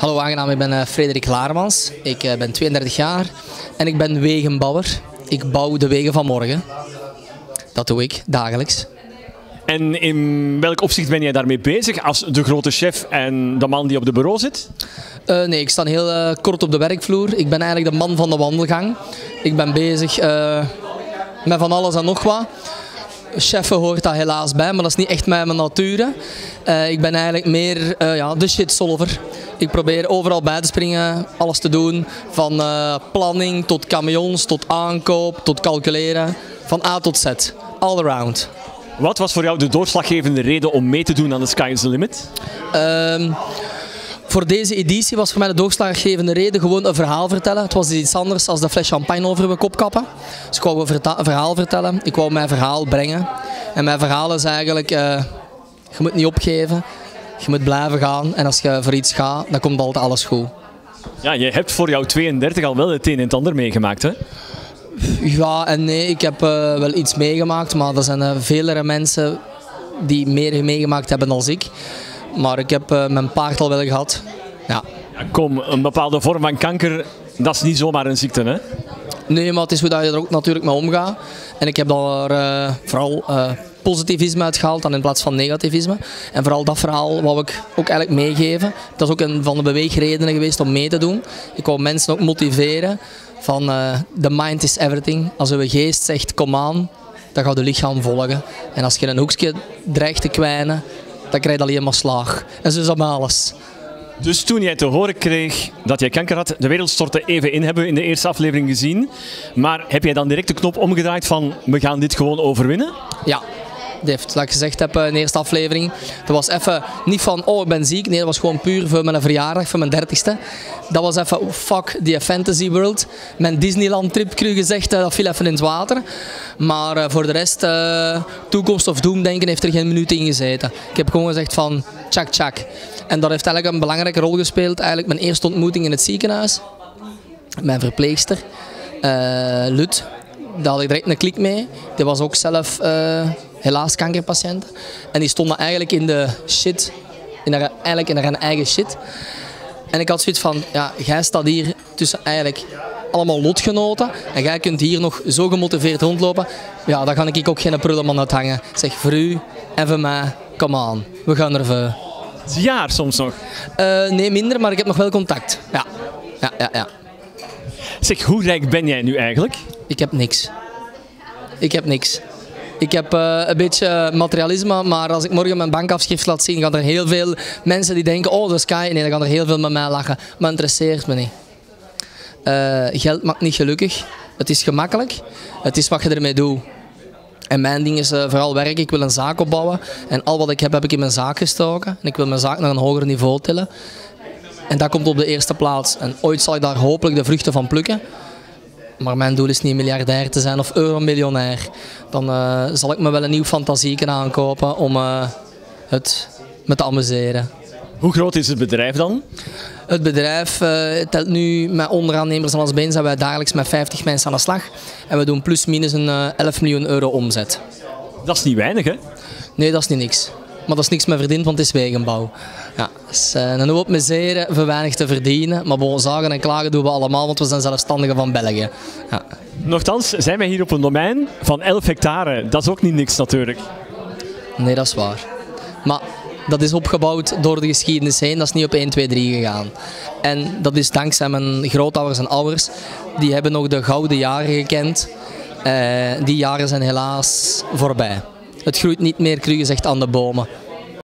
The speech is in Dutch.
Hallo, aangenaam. Ik ben uh, Frederik Laarmans. Ik uh, ben 32 jaar en ik ben wegenbouwer. Ik bouw de wegen van morgen. Dat doe ik dagelijks. En in welk opzicht ben jij daarmee bezig als de grote chef en de man die op de bureau zit? Uh, nee, ik sta heel kort op de werkvloer. Ik ben eigenlijk de man van de wandelgang. Ik ben bezig met van alles en nog wat. Cheffen hoort daar helaas bij, maar dat is niet echt mijn natuur. ik ben eigenlijk meer ja, de shitsolver. Ik probeer overal bij te springen, alles te doen. Van uh, planning tot camions, tot aankoop, tot calculeren. Van A tot Z. All around. Wat was voor jou de doorslaggevende reden om mee te doen aan de Sky is the Limit? Um, voor deze editie was voor mij de doorslaggevende reden gewoon een verhaal vertellen. Het was iets anders dan de fles champagne over mijn kop kappen. Dus ik wou een verhaal vertellen. Ik wou mijn verhaal brengen. En mijn verhaal is eigenlijk, uh, je moet niet opgeven. Je moet blijven gaan en als je voor iets gaat, dan komt altijd alles goed. Ja, je hebt voor jou 32 al wel het een en het ander meegemaakt, hè? Ja en nee, ik heb uh, wel iets meegemaakt, maar er zijn uh, velere mensen die meer meegemaakt hebben dan ik. Maar ik heb uh, mijn paard al wel gehad. Ja. ja. Kom, een bepaalde vorm van kanker, dat is niet zomaar een ziekte, hè? Nee, maar het is hoe je er ook natuurlijk mee omgaat. En ik heb daar vooral positivisme uitgehaald dan in plaats van negativisme. En vooral dat verhaal wou ik ook eigenlijk meegeven. Dat is ook een van de beweegredenen geweest om mee te doen. Ik wou mensen ook motiveren van uh, the mind is everything. Als uw geest zegt kom aan, dan gaat je lichaam volgen. En als je een hoekje dreigt te kwijnen, dan krijg je alleen maar slaag. En zo is dat alles. Dus toen jij te horen kreeg dat jij kanker had, de wereld stortte even in, hebben we in de eerste aflevering gezien. Maar heb jij dan direct de knop omgedraaid van we gaan dit gewoon overwinnen? Ja, dat ik gezegd heb in de eerste aflevering. Dat was even niet van, oh ik ben ziek. Nee, dat was gewoon puur voor mijn verjaardag, voor mijn dertigste. Dat was even, oh, fuck die fantasy world. Mijn Disneyland trip, gezegd, dat viel even in het water. Maar uh, voor de rest, toekomst of doemdenken heeft er geen minuut in gezeten. Ik heb gewoon gezegd van, tjak tjak. En dat heeft eigenlijk een belangrijke rol gespeeld. Eigenlijk mijn eerste ontmoeting in het ziekenhuis. Mijn verpleegster, uh, Lut. Daar had ik direct een klik mee. Die was ook zelf helaas kankerpatiënten. En die stonden eigenlijk in de shit, in haar, eigenlijk in haar eigen shit. En ik had zoiets van, ja, jij staat hier tussen eigenlijk allemaal lotgenoten en jij kunt hier nog zo gemotiveerd rondlopen. Ja, dan ga ik ook geen prullenman uithangen. Zeg, voor u en voor mij, come on, we gaan er. Een jaar soms nog? Uh, nee, minder, maar ik heb nog wel contact. Ja, ja, ja. ja. Zeg, hoe rijk ben jij nu eigenlijk? Ik heb niks. Ik heb niks. Ik heb uh, een beetje materialisme, maar als ik morgen mijn bankafschrift laat zien, gaan er heel veel mensen die denken, oh, de sky. Nee, dan gaan er heel veel met mij lachen. Maar interesseert me niet. Uh, geld maakt niet gelukkig. Het is gemakkelijk. Het is wat je ermee doet. En mijn ding is uh, vooral werk. Ik wil een zaak opbouwen. En al wat ik heb, heb ik in mijn zaak gestoken. En ik wil mijn zaak naar een hoger niveau tillen. En dat komt op de eerste plaats. En ooit zal ik daar hopelijk de vruchten van plukken. Maar mijn doel is niet miljardair te zijn of euromiljonair. Dan uh, zal ik me wel een nieuw fantasie kunnen aankopen om uh, het me te amuseren. Hoe groot is het bedrijf dan? Het bedrijf uh, telt nu met onderaannemers aan ons been zijn wij dagelijks met 50 mensen aan de slag. En we doen plus minus een 11 miljoen euro omzet. Dat is niet weinig hè? Nee, dat is niet niks. Maar dat is niks meer verdiend, want het is wegenbouw. Ja, is uh, een hoop miseren voor weinig te verdienen. Maar bon, zagen en klagen doen we allemaal, want we zijn zelfstandigen van België. Ja. Nochtans zijn wij hier op een domein van 11 hectare. Dat is ook niet niks natuurlijk. Nee, dat is waar. Maar dat is opgebouwd door de geschiedenis heen. Dat is niet op 1, 2, 3 gegaan. En dat is dankzij mijn grootouders en ouders. Die hebben nog de gouden jaren gekend. Uh, die jaren zijn helaas voorbij. Het groeit niet meer, cru gezegd, aan de bomen.